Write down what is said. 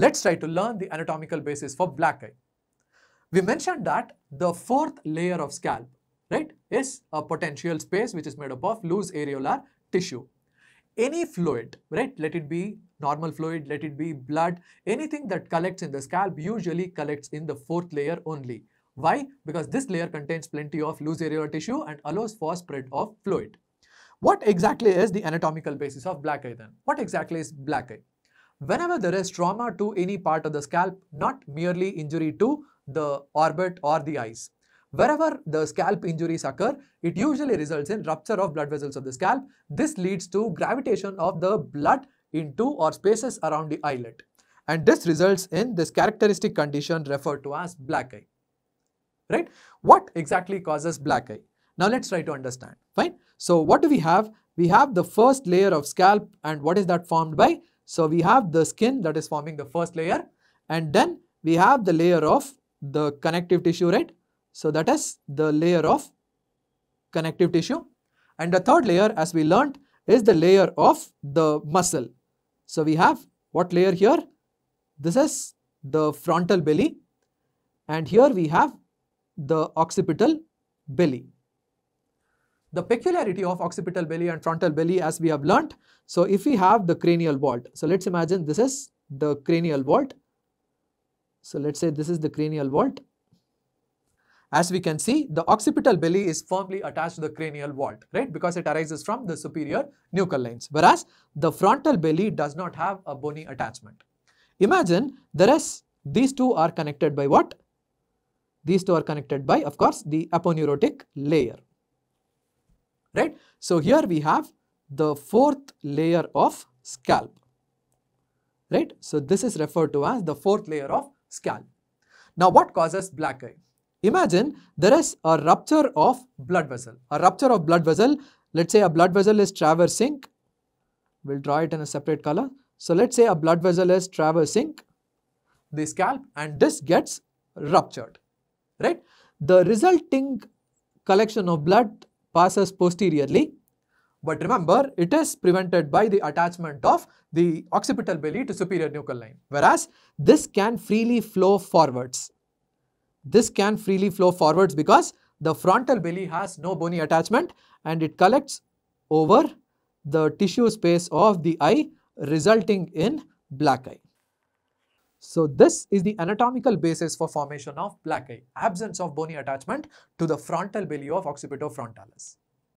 let's try to learn the anatomical basis for black eye. We mentioned that the fourth layer of scalp, right, is a potential space which is made up of loose areolar tissue. Any fluid, right, let it be normal fluid, let it be blood, anything that collects in the scalp usually collects in the fourth layer only. Why? Because this layer contains plenty of loose areolar tissue and allows for spread of fluid. What exactly is the anatomical basis of black eye then? What exactly is black eye? Whenever there is trauma to any part of the scalp, not merely injury to the orbit or the eyes. Wherever the scalp injuries occur, it usually results in rupture of blood vessels of the scalp. This leads to gravitation of the blood into or spaces around the eyelid. And this results in this characteristic condition referred to as black eye. Right? What exactly causes black eye? Now let's try to understand. Fine. So what do we have? We have the first layer of scalp and what is that formed by? So we have the skin that is forming the first layer and then we have the layer of the connective tissue, right? So that is the layer of connective tissue. And the third layer as we learnt is the layer of the muscle. So we have what layer here? This is the frontal belly and here we have the occipital belly. The peculiarity of occipital belly and frontal belly as we have learnt. So if we have the cranial vault, so let's imagine this is the cranial vault. So let's say this is the cranial vault. As we can see, the occipital belly is firmly attached to the cranial vault, right? Because it arises from the superior nuchal lines. Whereas the frontal belly does not have a bony attachment. Imagine there is, these two are connected by what? These two are connected by, of course, the aponeurotic layer right. So here we have the fourth layer of scalp, right. So this is referred to as the fourth layer of scalp. Now what causes black eye? Imagine there is a rupture of blood vessel, a rupture of blood vessel, let's say a blood vessel is traversing, we'll draw it in a separate color. So let's say a blood vessel is traversing the scalp and this gets ruptured, right. The resulting collection of blood passes posteriorly. But remember, it is prevented by the attachment of the occipital belly to superior nuchal line. Whereas, this can freely flow forwards. This can freely flow forwards because the frontal belly has no bony attachment and it collects over the tissue space of the eye resulting in black eye. So this is the anatomical basis for formation of black eye, absence of bony attachment to the frontal belly of occipitofrontalis.